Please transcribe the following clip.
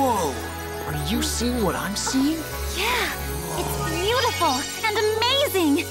Whoa! Are you seeing what I'm seeing? Yeah, it's beautiful and amazing.